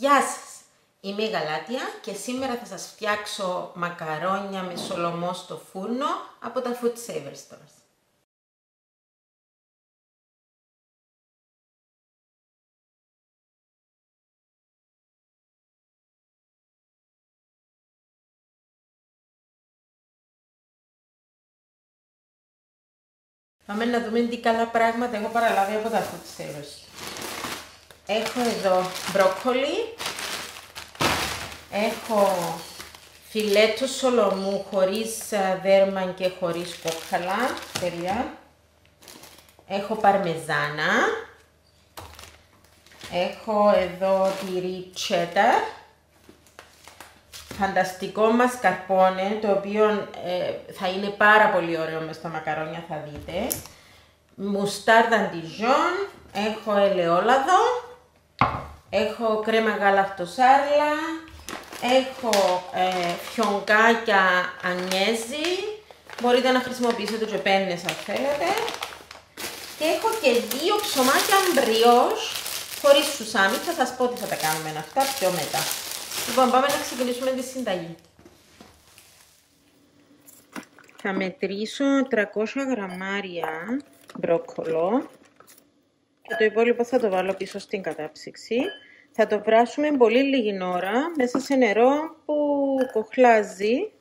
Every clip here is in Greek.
Γεια σας! Είμαι η Γαλάτια και σήμερα θα σας φτιάξω μακαρόνια με σολομό στο φούρνο από τα Food Saver Stores. Πάμε να δούμε τι καλά πράγματα έχω παραλάβει από τα Food Saver Stores. Έχω εδώ μπρόκολι, έχω φιλέτο σολομού χωρίς ε, δέρμα και χωρίς κόκκαλα, τέλεια. Έχω παρμεζάνα, έχω εδώ τυρί τσέταρ, φανταστικό μασκαρπόνε, το οποίο ε, θα είναι πάρα πολύ ωραίο μες στα μακαρόνια, θα δείτε. Μουστάρδα αντιζόν, έχω ελαιόλαδο, Έχω κρέμα γαλακτοσάρλα, έχω ε, φιονκάκια ανιέζι, μπορείτε να χρησιμοποιήσετε και πένες αν θέλετε. Και έχω και δύο ψωμάκια μπριός, χωρίς σουσάμι, θα σας πω τι θα τα κάνουμε αυτά πιο μετά. Λοιπόν, πάμε να ξεκινήσουμε τη συνταγή. Θα μετρήσω 300 γραμμάρια μπρόκολο και το υπόλοιπο θα το βάλω πίσω στην κατάψυξη. Θα το βράσουμε πολύ λίγη ώρα μέσα σε νερό που κοχλάζει.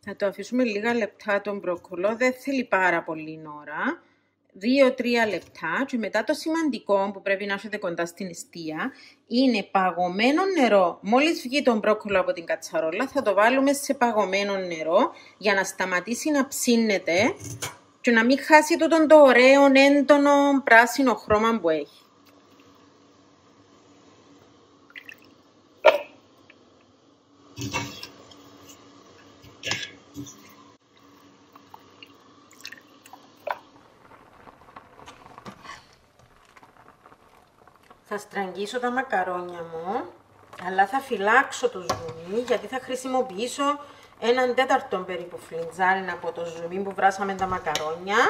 Θα το αφήσουμε λίγα λεπτά τον μπρόκολο, δεν θέλει πάρα πολύ ώρα. 2-3 λεπτά και μετά το σημαντικό που πρέπει να έχετε κοντά στην αιστεία είναι παγωμένο νερό. Μόλις βγει τον μπρόκολο από την κατσαρόλα θα το βάλουμε σε παγωμένο νερό για να σταματήσει να ψήνεται και να μην χάσει τούτο το ωραίο έντονο πράσινο χρώμα που έχει. Θα στραγγίσω τα μακαρόνια μου, αλλά θα φυλάξω το ζουμί γιατί θα χρησιμοποιήσω έναν τέταρτο περίπου φλιτζάρι από το ζουμί που βράσαμε τα μακαρόνια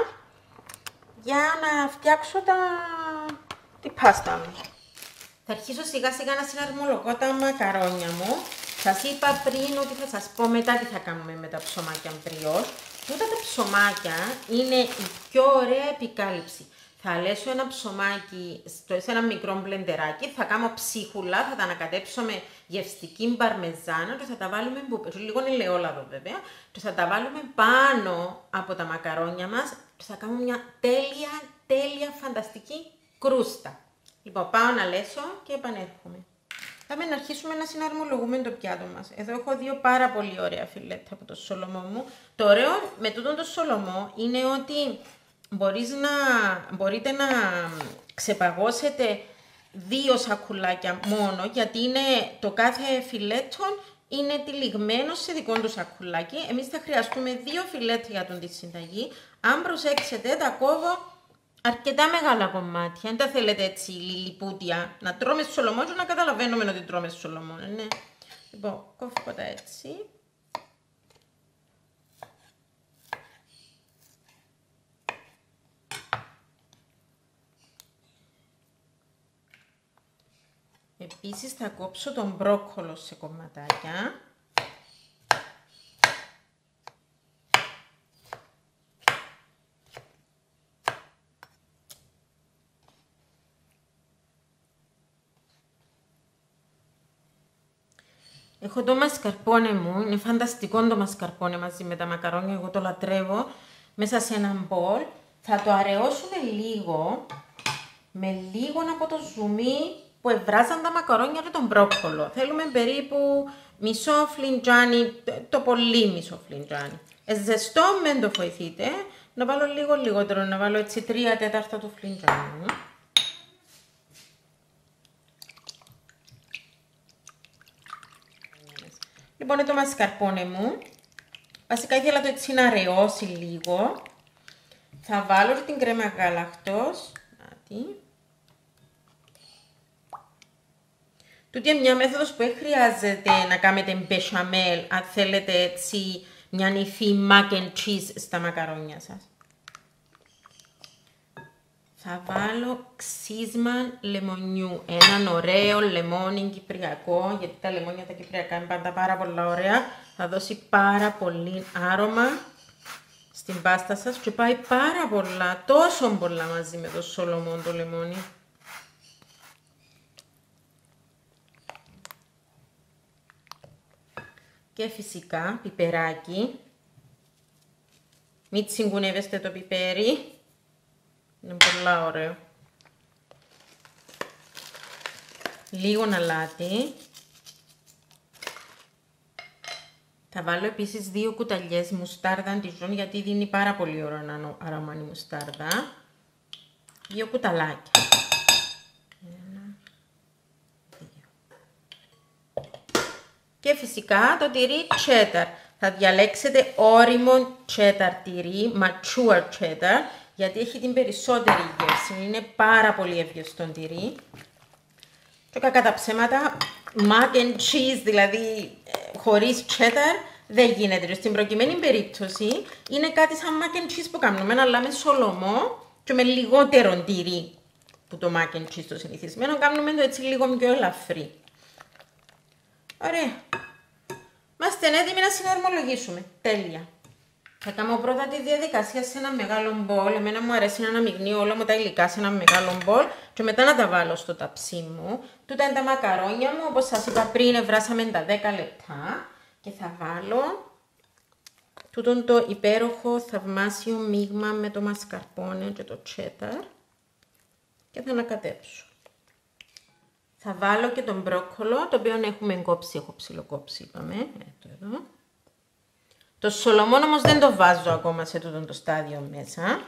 για να φτιάξω τα... τη πάστα μου. Θα αρχίσω σιγά σιγά να συναρμολογώ τα μακαρόνια μου. Σας είπα πριν ότι θα σας πω μετά τι θα κάνουμε με τα ψωμάκια μπριός. Τούτα τα ψωμάκια είναι η πιο ωραία επικάλυψη. Θα αλέσω ένα ψωμάκι σε ένα μικρό μπλεντεράκι, θα κάνω ψίχουλα, θα τα ανακατέψω με γευστική μπαρμεζάνα και θα τα βάλουμε, λίγο ελαιόλαδο βέβαια, και θα τα βάλουμε πάνω από τα μακαρόνια μας και θα κάνουμε μια τέλεια, τέλεια, φανταστική κρούστα. Λοιπόν, πάω να λέσω και επανέρχομαι. Θα να αρχίσουμε να συναρμολογούμε το πιάτο μας. Εδώ έχω δύο πάρα πολύ ωραία φιλέτα από το σολομό μου. Το ωραίο με τούτο το σολομό είναι ότι μπορείς να, μπορείτε να ξεπαγώσετε δύο σακουλάκια μόνο, γιατί είναι το κάθε φιλέτο είναι τυλιγμένο σε δικό του σακουλάκι. Εμείς θα χρειαστούμε δύο φιλέτια για τον τη συνταγή. Αν προσέξετε, τα κόβω αρκετά μεγάλα κομμάτια. Δεν τα θέλετε έτσι λιλιπούτια. Να τρώμε σολομό και να καταλαβαίνουμε ότι τρώμε σολομό. Ναι. Λοιπόν, κόβω τα έτσι. Επίσης θα κόψω τον μπρόκολο σε κομματάκια. Έχω το μασκαρπόνε μου, είναι φανταστικό το μασκαρπόνε μαζί με τα μακαρόνια, εγώ το λατρεύω, μέσα σε ένα μπολ. Θα το αραιώσουμε λίγο, με λίγο από το ζουμί που ευράζαν τα μακαρόνια και τον μπρόκολο. Θέλουμε περίπου μισό φλιντζάνι, το πολύ μισό φλιντζάνι. Ε, ζεστό, μην το βοηθείτε. Να βάλω λίγο λιγότερο, να βάλω έτσι τρία τέταρτα του φλιντζάνι. Λοιπόν, το μασκαρπόνε μου. Βασικά ήθελα το έτσι να ρεώσει λίγο. Θα βάλω την κρέμα γάλακτος. Τούτη είναι μια μέθοδος που δεν χρειάζεται να κάνετε μπεσαμέλ αν θέλετε έτσι μια νυφή mac and cheese στα μακαρόνια σας. θα βάλω ξύσμα λεμονιού. Έναν ωραίο λεμόνι κυπριακό, γιατί τα λεμόνια τα κυπριακά είναι πάντα πάρα πολλά ωραία. Θα δώσει πάρα πολύ άρωμα στην πάστα σας και πάει πάρα πολλά, τόσο πολλά μαζί με το σολομόν το λεμόνι. Και φυσικά πιπεράκι. Μην τσιγκουνεύεστε το πιπέρι. Είναι πολλά ωραίο. Λίγο αλάτι. Θα βάλω επίσης δύο κουταλιές μουστάρδα αντιζών γιατί δίνει πάρα πολύ ωραίο αρώμα η μουστάρδα. Δύο κουταλάκια. Ένα, Και φυσικά το τυρί cheddar. Θα διαλέξετε όριμο cheddar τυρί, mature cheddar, γιατί έχει την περισσότερη γεύση. Είναι πάρα πολύ ευγεστό τυρί. Και κατά τα ψέματα, mac and cheese, δηλαδή ε, χωρίς cheddar, δεν γίνεται. Στην προκειμένη περίπτωση είναι κάτι σαν mac and cheese που κάνουμε, αλλά με σολομό και με λιγότερο τυρί που το mac and cheese το συνηθισμένο, κάνουμε το έτσι λίγο πιο ελαφρύ. Ωραία. Είμαστε έτοιμοι να συναρμολογήσουμε. Τέλεια. Θα κάνω πρώτα τη διαδικασία σε ένα μεγάλο μπολ. Εμένα μου αρέσει να αναμειγνύω όλα μου τα υλικά σε ένα μεγάλο μπολ και μετά να τα βάλω στο ταψί μου. Τούτα είναι τα μακαρόνια μου, όπως σας είπα πριν, ευράσαμε τα 10 λεπτά και θα βάλω τούτον το υπέροχο θαυμάσιο μείγμα με το μασκαρπόνε και το τσέταρ και θα ανακατέψω. Θα βάλω και τον μπρόκολο, το οποίο έχουμε κόψει, έχω ψιλοκόψει, είπαμε, ε, εδώ. Το σολομόν όμως δεν το βάζω ακόμα σε τούτο το στάδιο μέσα.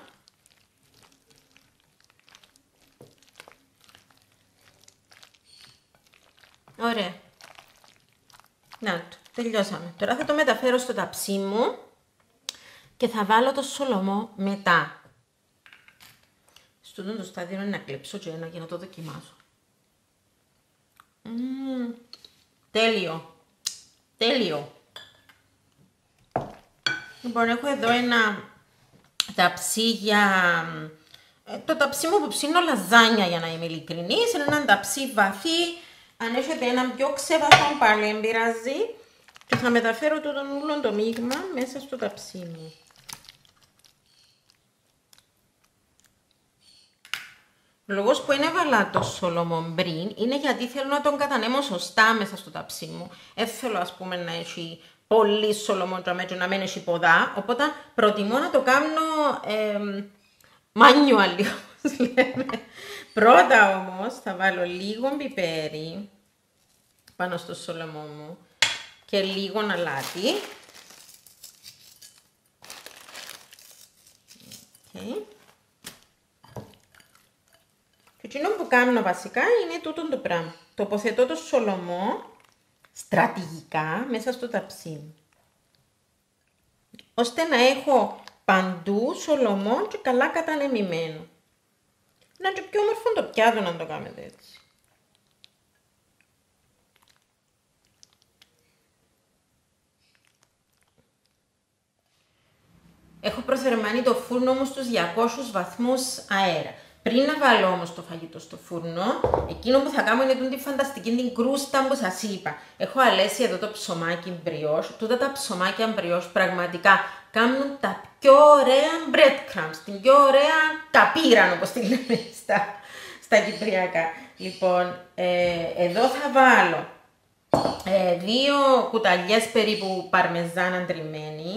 Ωραία. Να το, τελειώσαμε. Τώρα θα το μεταφέρω στο ταψί μου και θα βάλω το σολομό μετά. Στο το στάδιο είναι να κλέψω και ένα για να το δοκιμάσω. Τέλειο. Τέλειο. Λοιπόν, έχω εδώ ένα ταψί για... Ε, το ταψί μου που ψήνω λαζάνια για να είμαι ειλικρινής. Είναι ένα ταψί βαθύ. Αν έχετε ένα πιο ξεβαθό πάλι, δεν πειράζει. Και θα μεταφέρω το τον το μείγμα μέσα στο ταψί μου. Ο λόγος που είναι έβαλα το σολομόν πριν είναι γιατί θέλω να τον κατανέμω σωστά μέσα στο ταψί μου. Δεν θέλω ας πούμε να έχει πολύ σολομόν και να μην έχει ποδά, οπότε προτιμώ να το κάνω ε, manual, όπως λέμε. Πρώτα όμως θα βάλω λίγο πιπέρι πάνω στο σολομό μου και λίγο αλάτι. Okay. Και εκείνο που κάνω βασικά είναι τούτο το πράγμα. Τοποθετώ το σολομό στρατηγικά μέσα στο ταψί ώστε να έχω παντού σολομό και καλά κατανεμημένο. Να και πιο όμορφο το πιάτο να το κάνετε έτσι. Έχω προθερμάνει το φούρνο μου στους 200 βαθμούς αέρα. Πριν να βάλω όμως το φαγητό στο φούρνο, εκείνο που θα κάνω είναι τη φανταστική την κρούστα που σας είπα. Έχω αλέσει εδώ το ψωμάκι μπριός. Τούτα τα ψωμάκια μπριός πραγματικά κάνουν τα πιο ωραία breadcrumbs, την πιο ωραία καπήραν όπως τη λέμε στα, στα κυπριακά. Λοιπόν, ε, εδώ θα βάλω ε, δύο κουταλιές περίπου παρμεζάν αντριμμένη.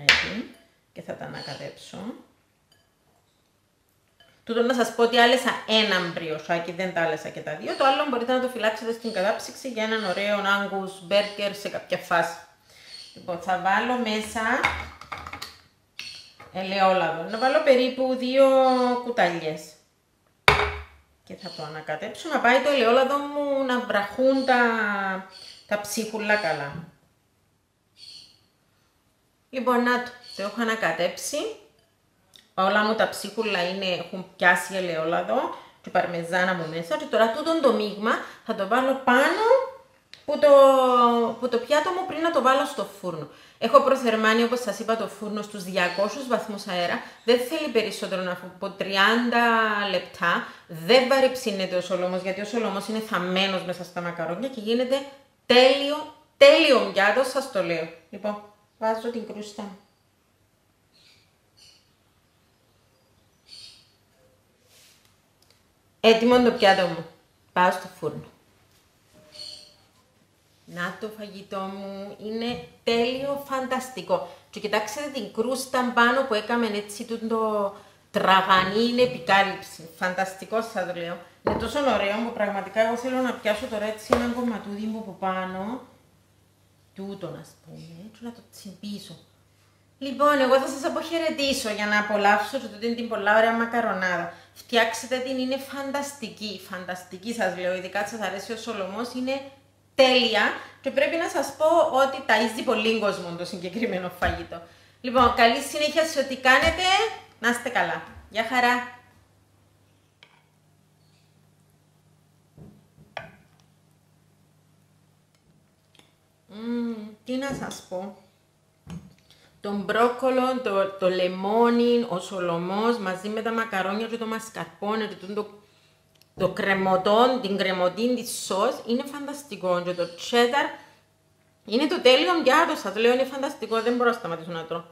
Έτσι, και θα τα ανακατέψω. Τούτο να σας πω ότι άλεσα έναν μπριοσάκι, δεν τα άλεσα και τα δύο. Το άλλο μπορείτε να το φυλάξετε στην κατάψυξη για έναν ωραίο Angus burger σε κάποια φάση. Λοιπόν, θα βάλω μέσα ελαιόλαδο. Να βάλω περίπου δύο κουταλιές. Και θα το ανακατέψω να πάει το ελαιόλαδο μου να βραχούν τα, τα ψίχουλα καλά. Λοιπόν, να το, το έχω ανακατέψει. Όλα μου τα ψίχουλα είναι, έχουν πιάσει ελαιόλαδο και παρμεζάνα μου μέσα και τώρα τούτο το μείγμα θα το βάλω πάνω που το, που το πιάτο μου πριν να το βάλω στο φούρνο. Έχω προθερμάνει, όπως σας είπα, το φούρνο στους 200 βαθμούς αέρα. Δεν θέλει περισσότερο να από 30 λεπτά. Δεν βαρυψύνεται ο σολομός, γιατί ο σολομός είναι θαμμένος μέσα στα μακαρόνια και γίνεται τέλειο, τέλειο πιάτο, σας το λέω. Λοιπόν, βάζω την κρούστα Έτοιμο το πιάτο μου. Πάω στο φούρνο. Να το φαγητό μου, είναι τέλειο, φανταστικό. Και κοιτάξτε την κρούστα πάνω που έκαμε έτσι το τραγανή, είναι επικάλυψη. Φανταστικό σας το λέω. Είναι τόσο ωραίο που πραγματικά εγώ θέλω να πιάσω τώρα έτσι ένα κομματούδι μου από πάνω. Τούτο να πούμε, και να το τσιμπήσω. Λοιπόν, εγώ θα σας αποχαιρετήσω για να απολαύσω τούτη την πολλά ωραία μακαρονάδα. Φτιάξτε την, είναι φανταστική, φανταστική σας λέω, ειδικά σας αρέσει ο Σολομός, είναι τέλεια και πρέπει να σας πω ότι ταΐζει πολύ κόσμο το συγκεκριμένο φαγητό. Λοιπόν, καλή συνέχεια σε ό,τι κάνετε, να είστε καλά. Γεια χαρά! τι να σας πω τον μπρόκολο, το, το λεμόνι, ο σολομός μαζί με τα μακαρόνια και το μασκαρπόνε και το, το κρεμωτό, την κρεμωτή της σως είναι φανταστικό και το τσέταρ είναι το τέλειο πιάτο, σας λέω είναι φανταστικό, δεν μπορώ να σταματήσω να τρώω.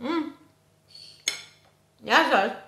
Mm. Γεια σας!